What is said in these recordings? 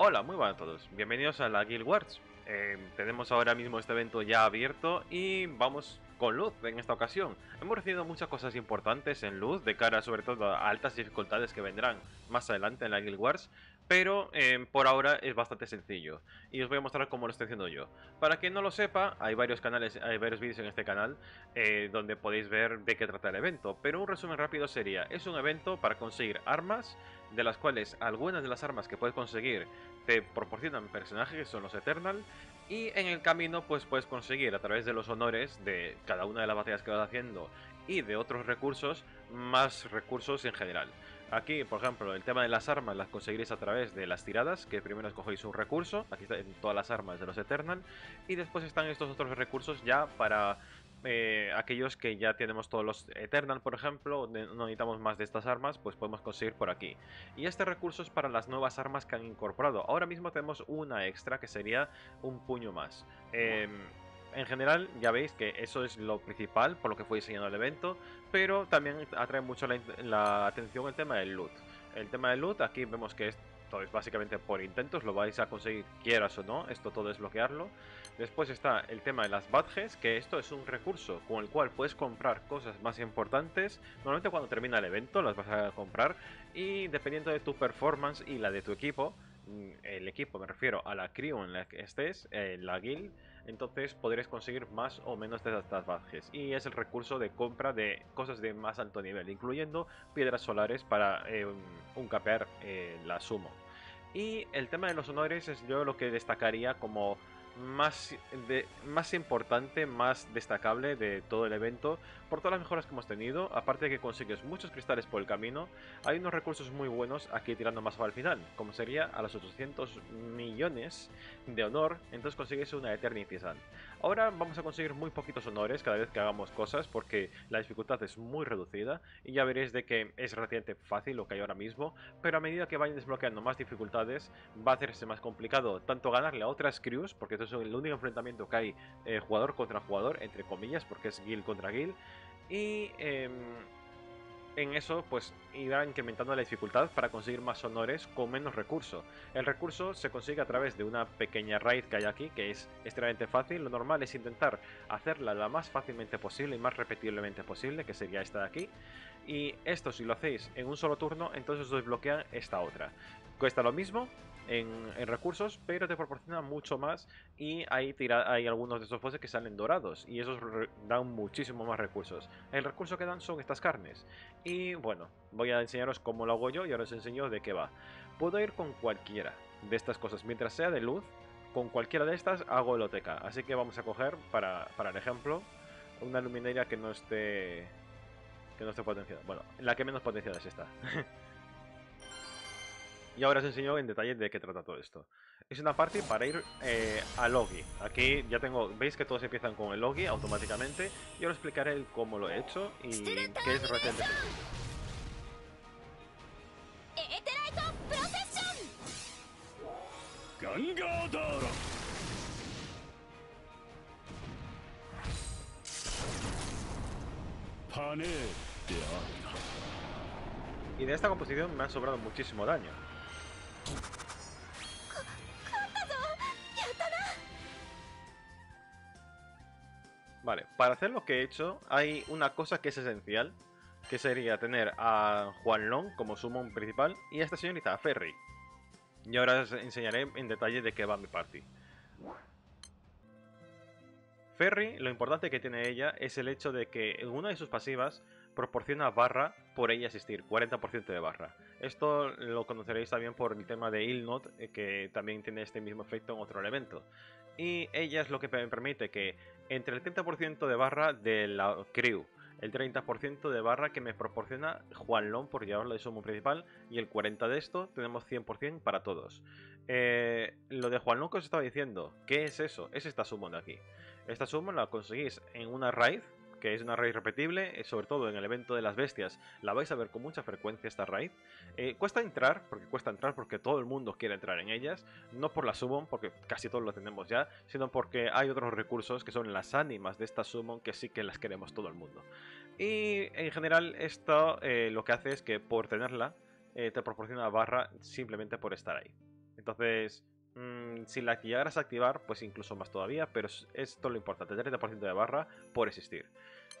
Hola, muy buenas a todos. Bienvenidos a la Guild Wars. Eh, tenemos ahora mismo este evento ya abierto y vamos con luz en esta ocasión. Hemos recibido muchas cosas importantes en luz de cara sobre todo a altas dificultades que vendrán más adelante en la Guild Wars, pero eh, por ahora es bastante sencillo y os voy a mostrar cómo lo estoy haciendo yo. Para quien no lo sepa, hay varios canales, hay varios vídeos en este canal eh, donde podéis ver de qué trata el evento, pero un resumen rápido sería, es un evento para conseguir armas, de las cuales algunas de las armas que puedes conseguir te proporcionan personajes que son los Eternal, y en el camino pues puedes conseguir a través de los honores de cada una de las batallas que vas haciendo y de otros recursos, más recursos en general. Aquí, por ejemplo, el tema de las armas las conseguiréis a través de las tiradas, que primero escogéis un recurso, aquí están todas las armas de los Eternal, y después están estos otros recursos ya para eh, aquellos que ya tenemos todos los Eternal, por ejemplo, no necesitamos más de estas armas, pues podemos conseguir por aquí. Y este recurso es para las nuevas armas que han incorporado. Ahora mismo tenemos una extra que sería un puño más. Eh, en general, ya veis que eso es lo principal por lo que fue diseñado el evento, pero también atrae mucho la, atención el tema del loot. El tema del loot, aquí vemos que esto es básicamente por intentos, lo vais a conseguir quieras o no, esto todo es bloquearlo. Después está el tema de las badges, que esto es un recurso con el cual puedes comprar cosas más importantes. Normalmente cuando termina el evento las vas a comprar y dependiendo de tu performance y la de tu equipo, Mm, el equipo, me refiero a la crew en la que estés, en la guild, entonces podréis conseguir más o menos de estas badges. Y es el recurso de compra de cosas de más alto nivel, incluyendo piedras solares para eh, un capear eh, la sumo. Y el tema de los honores es yo lo que destacaría como más, de, más importante, más destacable de todo el evento, por todas las mejoras que hemos tenido, aparte de que consigues muchos cristales por el camino, hay unos recursos muy buenos aquí tirando más al final, como sería a los 800 millones de honor, entonces consigues una Eternity Sun. Ahora vamos a conseguir muy poquitos honores cada vez que hagamos cosas, porque la dificultad es muy reducida, y ya veréis de que es relativamente fácil lo que hay ahora mismo, pero a medida que vayan desbloqueando más dificultades, va a hacerse más complicado tanto ganarle a otras crews, porque esto es el único enfrentamiento que hay eh, jugador contra jugador, entre comillas, porque es guild contra guild. Y em, en eso pues irá incrementando la dificultad para conseguir más honores con menos recurso. El recurso se consigue a través de una pequeña raid que hay aquí, que es extremadamente fácil. Lo normal es intentar hacerla lo más fácilmente posible y más repetiblemente posible, que sería esta de aquí. Y esto si lo hacéis en un solo turno, entonces os desbloquean esta otra. Cuesta lo mismo, en, recursos, pero te proporciona mucho más y hay, hay algunos de estos bosses que salen dorados y esos dan muchísimo más recursos. El recurso que dan son estas carnes y bueno, voy a enseñaros cómo lo hago yo y ahora os enseño de qué va. Puedo ir con cualquiera de estas cosas, mientras sea de luz, con cualquiera de estas hago el OTK, así que vamos a coger para, para el ejemplo una luminaria que no esté que no esté potenciada. Bueno, la que menos potenciada es esta. Y ahora os enseño en detalle de qué trata todo esto. Es una party para ir eh, a Logi. Aquí ya tengo, veis que todos empiezan con el Logi automáticamente. Y ahora explicaré cómo lo he hecho y qué es realmente sencillo. Y de esta composición me ha sobrado muchísimo daño. Vale, para hacer lo que he hecho hay una cosa que es esencial, que sería tener a Juan Long como summon principal y a esta señorita, a Ferry. Y ahora os enseñaré en detalle de qué va mi party. Ferry, lo importante que tiene ella es el hecho de que en una de sus pasivas proporciona barra por ella asistir, 40% de barra. Esto lo conoceréis también por el tema de Ilnot, eh, que también tiene este mismo efecto en otro elemento. Y ella es lo que me permite que entre el 30% de barra de la crew, el 30% de barra que me proporciona Juan Long por llevarlo de sumo principal y el 40% de esto tenemos 100% para todos. Eh, lo de Juan Long que os estaba diciendo, ¿qué es eso? Es esta summon de aquí. Esta summon la conseguís en una raid que es una raid repetible, eh, sobre todo en el evento de las bestias, la vais a ver con mucha frecuencia esta raid. Eh, cuesta entrar, porque cuesta entrar porque todo el mundo quiere entrar en ellas, no por la summon, porque casi todos lo tenemos ya, sino porque hay otros recursos que son las ánimas de esta summon que sí que las queremos todo el mundo. Y en general esto eh, lo que hace es que por tenerla te proporciona barra simplemente por estar ahí. Entonces, mm, si la llegaras activar, pues incluso más todavía, pero es, todo lo importante, 30% de barra por existir.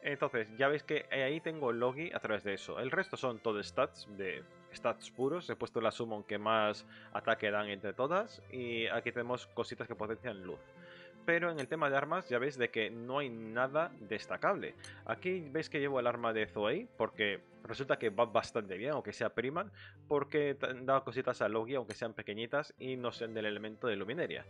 Entonces, ya veis que ahí tengo el logi a través de eso. El resto son todo stats de stats puros. He puesto la summon que más ataque dan entre todas. Y aquí tenemos cositas que potencian luz pero en el tema de armas ya veis de que no hay nada destacable. Aquí veis que llevo el arma de Zoe, porque resulta que va bastante bien, aunque sea prima, porque da cositas a Logi, aunque sean pequeñitas, y no sean del elemento de Lumineria.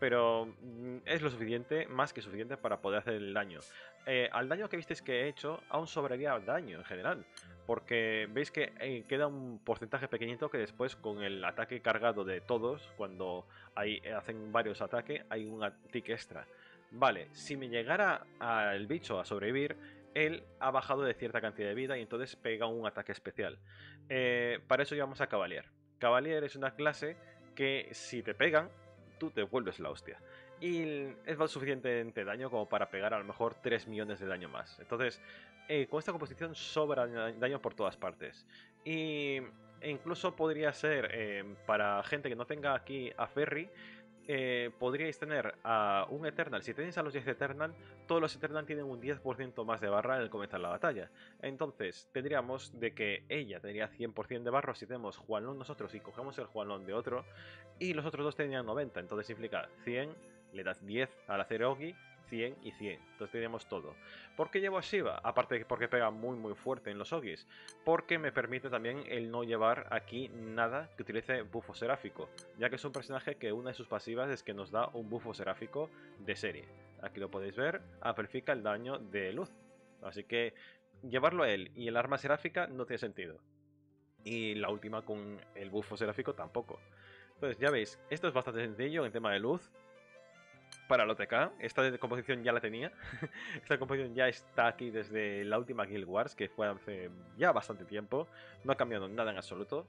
Pero mm, es lo suficiente, más que suficiente para poder hacer el daño. Eh, al daño que visteis que he hecho, aún sobraría daño en general porque veis que eh, queda un porcentaje pequeñito que después con el ataque cargado de todos, cuando hay, hacen varios ataques, hay un tick extra. Vale, si me llegara al bicho a sobrevivir, él ha bajado de cierta cantidad de vida y entonces pega un ataque especial. Eh, para eso llevamos a Cavalier. Cavalier es una clase que si te pegan, tú te vuelves la hostia y es más suficiente daño como para pegar a lo mejor 3 millones de daño más. Entonces, eh, con esta composición sobra daño por todas partes. Y e incluso podría ser eh, para gente que no tenga aquí a Ferry, eh, podríais tener a un Eternal. Si tenéis a los 10 Eternal, todos los Eternal tienen un 10% más de barra al comenzar la batalla. Entonces, tendríamos de que ella tendría 100% de barra si tenemos Juanlón nosotros y cogemos el Juanlón de otro, y los otros dos tenían 90. Entonces implica 100, le das 10 al hacer Ogi 100 y 100. Entonces tenemos todo. ¿Por qué llevo a Shiva? Aparte de porque pega muy muy fuerte en los Ogis. Porque me permite también el no llevar aquí nada que utilice bufo seráfico. Ya que es un personaje que una de sus pasivas es que nos da un bufo seráfico de serie. Aquí lo podéis ver, amplifica el daño de luz. Así que llevarlo a él y el arma seráfica no tiene sentido. Y la última con el bufo seráfico tampoco. Entonces ya veis, esto es bastante sencillo en tema de luz para el OTK. Esta composición ya la tenía. Esta composición ya está aquí desde la última Guild Wars, que fue hace ya bastante tiempo. No ha cambiado nada en absoluto.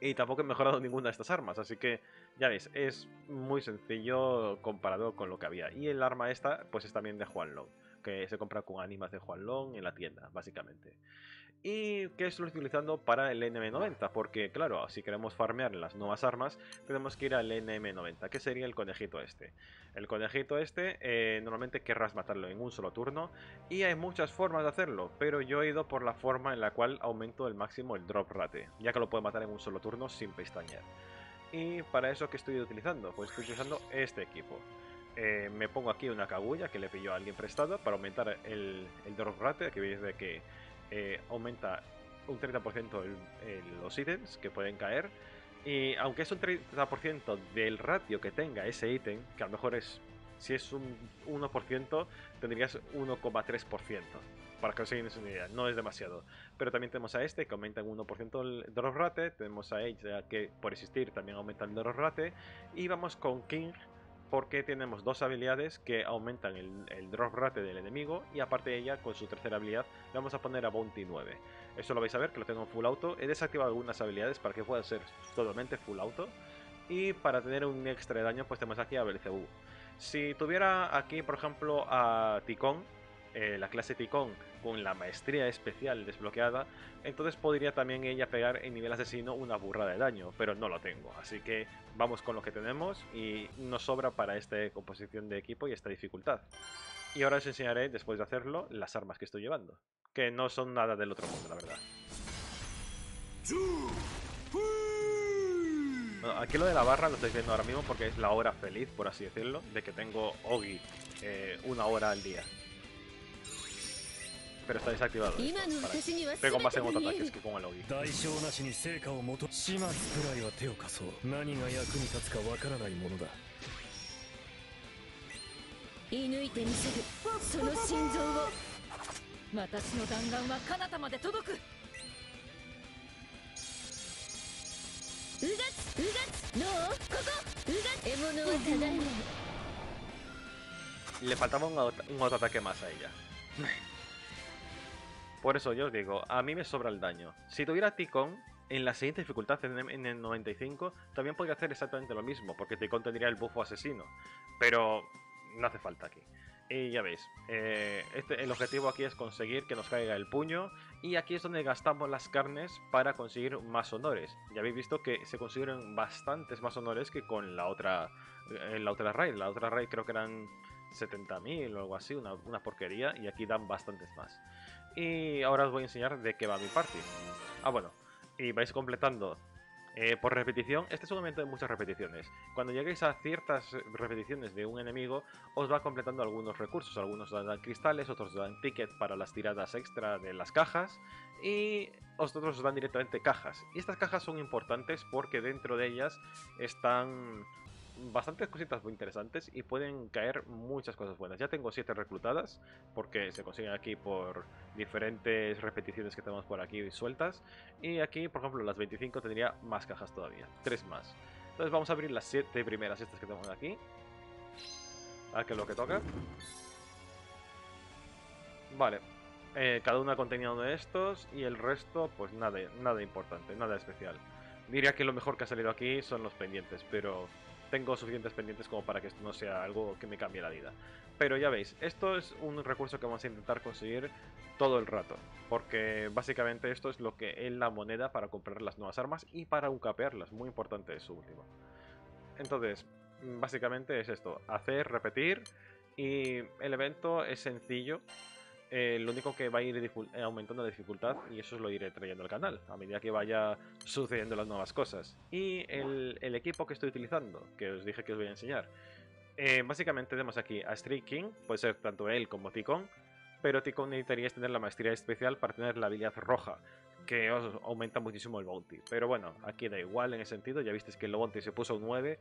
Y tampoco he mejorado ninguna de estas armas, así que ya veis, es muy sencillo comparado con lo que había. Y el arma esta, pues es también de Juan Long, que se compra con ánimas de Juan Long en la tienda, básicamente y que estoy utilizando para el NM90, porque claro, si queremos farmear las nuevas armas, tenemos que ir al NM90, que sería el conejito este. El conejito este, eh, normalmente querrás matarlo en un solo turno, y hay muchas formas de hacerlo, pero yo he ido por la forma en la cual aumento el máximo el drop rate, ya que lo puedo matar en un solo turno sin pestañear. Y para eso, que estoy utilizando? Pues estoy utilizando este equipo. Eh, me pongo aquí una cagulla que le pilló a alguien prestado para aumentar el, el drop rate, que veis de que eh, aumenta un 30% los ítems que pueden caer. Y aunque es un 30% del ratio que tenga ese ítem, que a lo mejor es, si es un 1%, tendrías 1,3%. Para que os hagáis una idea, no es demasiado. Pero también tenemos a este que aumenta en 1% el drop rate. Tenemos a ella que por existir también aumenta el drop rate. Y vamos con King porque tenemos dos habilidades que aumentan el, drop rate del enemigo y aparte de ella con su tercera habilidad le vamos a poner a Bounty 9. Eso lo vais a ver que lo tengo en full auto. He desactivado algunas habilidades para que pueda ser totalmente full auto. Y para tener un extra de daño pues tenemos aquí a Belzebú. Si tuviera aquí por ejemplo a Ticón, eh, la clase Ticón con la maestría especial desbloqueada, entonces podría también ella pegar en nivel asesino una burrada de daño, pero no lo tengo. Así que vamos con lo que tenemos y nos sobra para esta composición de equipo y esta dificultad. Y ahora os enseñaré, después de hacerlo, las armas que estoy llevando, que no son nada del otro mundo, la verdad. aquí lo de la barra lo estáis viendo ahora mismo porque es la hora feliz, por así decirlo, de que tengo Ogi eh, una hora al día pero está desactivado. Esto, Pego más en ataques que con el Ogi. 射抜いてみせるその心臓を私の弾丸は彼方まで届くうがつうがつのここうがつ獲物はただいま Le faltaba un, un autoataque más a ella. Por eso yo os digo, a mí me sobra el daño. Si tuviera Ticón, en la siguiente dificultad, en el 95, también podría hacer exactamente lo mismo, porque Ticón tendría el bufo asesino. Pero no hace falta aquí. Y ya veis, eh, este, el objetivo aquí es conseguir que nos caiga el puño Y aquí es donde gastamos las carnes para conseguir más honores. Ya habéis visto que se consiguen bastantes más honores que con la otra, en eh, la otra raid. La otra raid creo que eran 70.000 o algo así, una, una porquería. Y aquí dan bastantes más. Y ahora os voy a enseñar de qué va mi party. Ah, bueno. Y vais completando eh, por repetición, este es un momento de muchas repeticiones. Cuando lleguéis a ciertas repeticiones de un enemigo, os va completando algunos recursos. Algunos dan cristales, otros dan tickets para las tiradas extra de las cajas y otros os dan directamente cajas. Y estas cajas son importantes porque dentro de ellas están bastantes cositas muy interesantes y pueden caer muchas cosas buenas. Ya tengo 7 reclutadas porque se consiguen aquí por diferentes repeticiones que tenemos por aquí sueltas. Y aquí, por ejemplo, las 25 tendría más cajas todavía, 3 más. Entonces vamos a abrir las 7 primeras estas que tenemos aquí. A ver qué es lo que toca. Vale, eh, cada una contenía uno de estos y el resto, pues nada, nada importante, nada especial. Diría que lo mejor que ha salido aquí son los pendientes, pero tengo suficientes pendientes como para que esto no sea algo que me cambie la vida. Pero ya veis, esto es un recurso que vamos a intentar conseguir todo el rato. Porque básicamente esto es lo que es la moneda para comprar las nuevas armas y para uncapearlas. Muy importante eso último. Entonces, básicamente es esto. Hacer, repetir. Y el evento es sencillo. Eh, lo único que va a ir eh, aumentando la dificultad y eso lo iré trayendo al canal a medida que vaya sucediendo las nuevas cosas. Y el, equipo que estoy utilizando, que os dije que os voy a enseñar, eh, básicamente tenemos aquí a Street King, puede ser tanto él como Ticon, pero Ticon necesitaría tener la maestría especial para tener la habilidad roja, que os aumenta muchísimo el bounty. Pero bueno, aquí da igual en ese sentido, ya visteis que el bounty se puso un 9,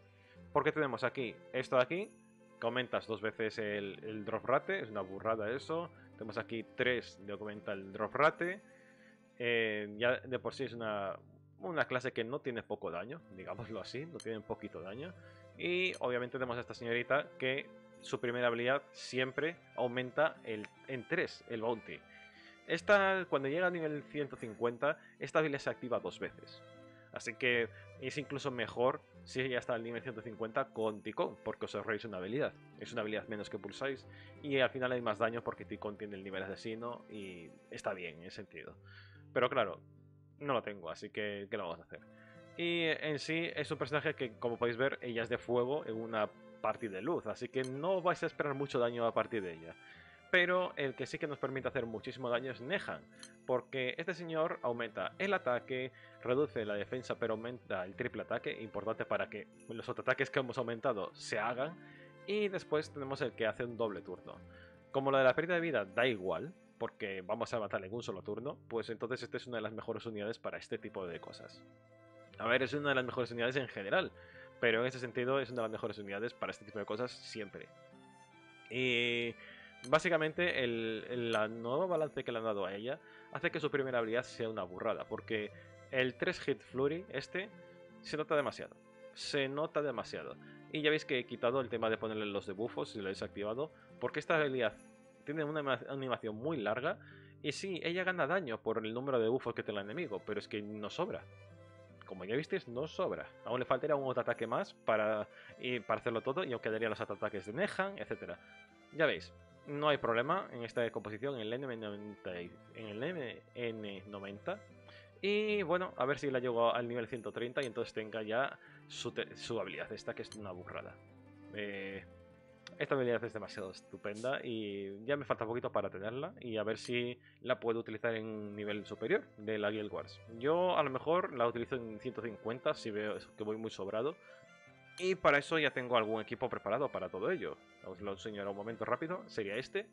porque tenemos aquí esto de aquí, que aumentas dos veces el drop rate, es una burrada eso, tenemos aquí 3 de aumenta el drop rate. Eh, ya de por sí es una, una clase que no tiene poco daño, digámoslo así, no tiene poquito daño. Y obviamente tenemos a esta señorita que su primera habilidad siempre aumenta el, en 3 el bounty. Esta, cuando llega a nivel 150, esta habilidad se activa dos veces. Así que es incluso mejor si ya está al nivel 150 con Ticón, porque os ahorréis una habilidad. Es una habilidad menos que pulsáis y al final hay más daño porque Ticón tiene el nivel asesino y está bien en ese sentido. Pero claro, no lo tengo, así que ¿qué lo vamos a hacer? Y en sí es un personaje que, como podéis ver, ella es de fuego en una party de luz, así que no vais a esperar mucho daño a partir de ella pero el que sí que nos permite hacer muchísimo daño es Nehan, porque este señor aumenta el ataque, reduce la defensa, pero aumenta el triple ataque, importante para que los ataques que hemos aumentado se hagan, y después tenemos el que hace un doble turno. Como lo de la pérdida de vida da igual, porque vamos a matarle en un solo turno, pues entonces esta es una de las mejores unidades para este tipo de cosas. A ver, es una de las mejores unidades en general, pero en ese sentido es una de las mejores unidades para este tipo de cosas siempre. Y básicamente el, la nueva balance que le han dado a ella hace que su primera habilidad sea una burrada, porque el 3 hit flurry este se nota demasiado. Se nota demasiado. Y ya veis que he quitado el tema de ponerle los debuffos y lo he desactivado, porque esta habilidad tiene una animación muy larga. Y sí, ella gana daño por el número de buffos que tiene el enemigo, pero es que no sobra. Como ya visteis, no sobra. Aún le faltaría un otro ataque más para, para hacerlo todo y aún quedarían los ataques de Nehan, etc. Ya veis, no hay problema en esta composición en el N90, en el N90. Y bueno, a ver si la llego al nivel 130 y entonces tenga ya su, habilidad, esta que es una burrada. Eh, esta habilidad es demasiado estupenda y ya me falta poquito para tenerla y a ver si la puedo utilizar en nivel superior de la Guild Wars. Yo a lo mejor la utilizo en 150 si veo que voy muy sobrado, y para eso ya tengo algún equipo preparado para todo ello. Os lo enseño un momento rápido. Sería este.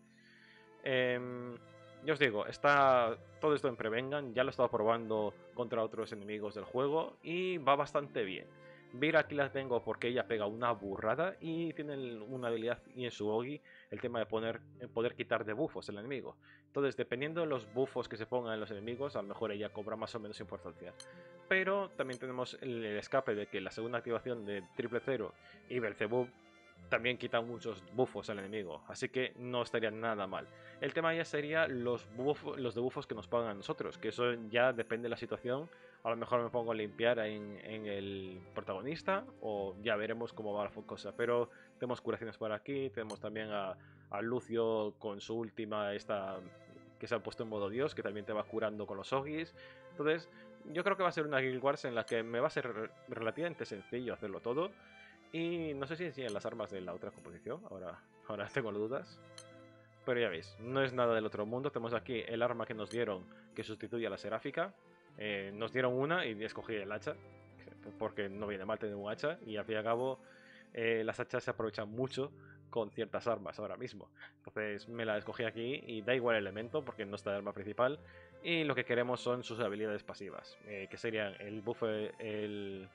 Eh, ya os digo, está todo esto en Prevengan. Ya lo he estado probando contra otros enemigos del juego. Y va bastante bien. Vir aquí la tengo porque ella pega una burrada y tiene una habilidad y en su Ogi el tema de poner, poder quitar debuffos al enemigo. Entonces, dependiendo de los buffos que se pongan en los enemigos, a lo mejor ella cobra más o menos importancia. Pero también tenemos el, escape de que la segunda activación de Triple Cero y Belzebub también quitan muchos buffos al enemigo, así que no estaría nada mal. El tema ya sería los, los debuffos que nos pagan a nosotros, que eso ya depende de la situación a lo mejor me pongo a limpiar en, el protagonista o ya veremos cómo va la cosa. Pero tenemos curaciones por aquí, tenemos también a, Lucio con su última, esta que se ha puesto en modo dios, que también te va curando con los ogis. Entonces, yo creo que va a ser una Guild Wars en la que me va a ser relativamente sencillo hacerlo todo. Y no sé si enseñan las armas de la otra composición, ahora, ahora tengo dudas. Pero ya veis, no es nada del otro mundo. Tenemos aquí el arma que nos dieron que sustituye a la seráfica. Eh, nos dieron una y escogí el hacha, porque no viene mal tener un hacha. Y al fin y al cabo, eh, las hachas se aprovechan mucho con ciertas armas ahora mismo. Entonces me la escogí aquí y da igual el elemento porque no está el arma principal. Y lo que queremos son sus habilidades pasivas, eh, que serían el buff, el,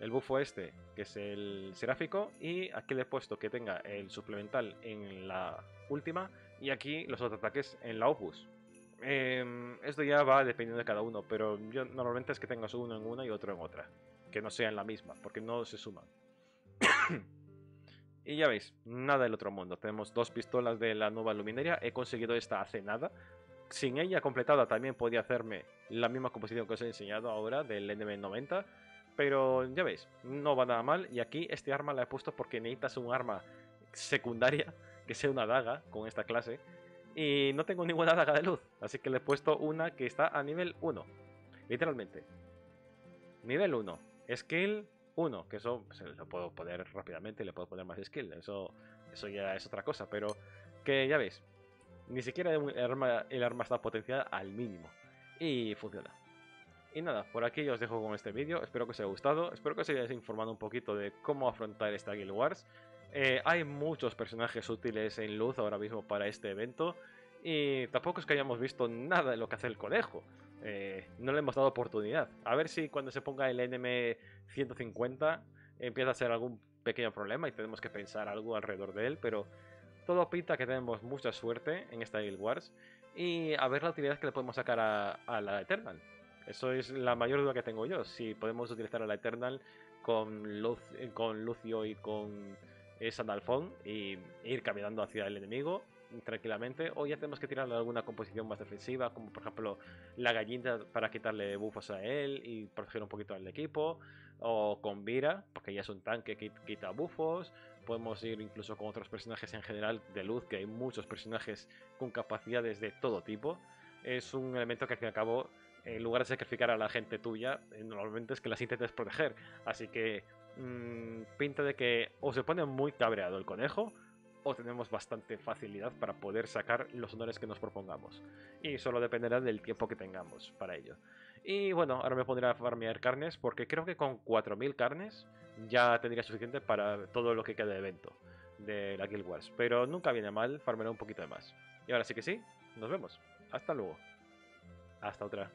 el bufo este, que es el seráfico, y aquí le he puesto que tenga el suplemental en la última, y aquí los otros ataques en la opus. Em, esto ya va dependiendo de cada uno, pero yo normalmente es que tengas uno en una y otro en otra, que no sea en la misma, porque no se suman. y ya veis, nada del otro mundo. Tenemos dos pistolas de la nueva luminaria, he conseguido esta hace nada. Sin ella completada también podía hacerme la misma composición que os he enseñado ahora del NM90 pero ya veis, no va nada mal. Y aquí este arma la he puesto porque necesitas un arma secundaria que sea una daga con esta clase. Y no tengo ninguna daga de luz. Así que le he puesto una que está a nivel 1. Literalmente. Nivel 1. Skill 1. Que eso se lo puedo poner rápidamente y le puedo poner más skill. Eso, eso ya es otra cosa. Pero que ya veis. Ni siquiera el arma, el arma está potenciada al mínimo. Y funciona. Y nada, por aquí os dejo con este vídeo, espero que os haya gustado, espero que os hayáis informado un poquito de cómo afrontar esta Guild Wars. Eh, hay muchos personajes útiles en luz ahora mismo para este evento y tampoco es que hayamos visto nada de lo que hace el conejo. Eh, no le hemos dado oportunidad. A ver si cuando se ponga el NM150 empieza a ser algún pequeño problema y tenemos que pensar algo alrededor de él, pero todo pinta que tenemos mucha suerte en esta Guild Wars y a ver la utilidad que le podemos sacar a la Eternal. Eso es la mayor duda que tengo yo. Si podemos utilizar a la Eternal con, Luz, con Lucio y con eh, Sandalfon y ir caminando hacia el enemigo tranquilamente. O ya tenemos que tirarle alguna composición más defensiva como por ejemplo la gallina para quitarle buffos a él y proteger un poquito al equipo. O con Vira porque ya es un tanque que quita buffos podemos ir incluso con otros personajes en general de luz que hay muchos personajes con capacidades de todo tipo. Es un elemento que al fin y al cabo en lugar de sacrificar a la gente tuya, eh, normalmente es que las intentes proteger. Así que mmm, pinta de que o se pone muy cabreado el conejo o tenemos bastante facilidad para poder sacar los honores que nos propongamos. Y solo dependerá del tiempo que tengamos para ello. Y bueno, ahora me pondré a farmear carnes porque creo que con 4.000 carnes ya tendría suficiente para todo lo que queda de evento de la Guild Wars. Pero nunca viene mal farmear un poquito de más. Y ahora sí que sí, nos vemos. Hasta luego. Hasta otra.